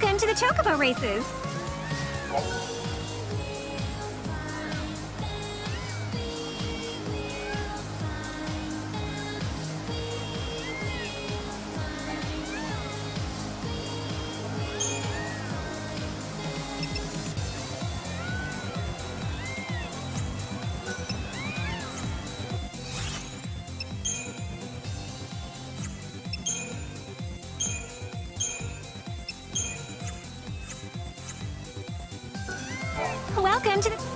to the Chocobo races. Welcome to the...